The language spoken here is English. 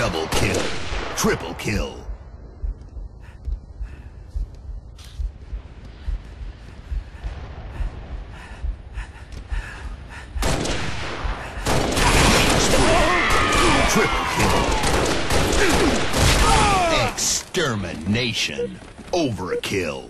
Double kill. Triple kill. Triple kill. Extermination. Overkill.